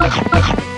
快跑快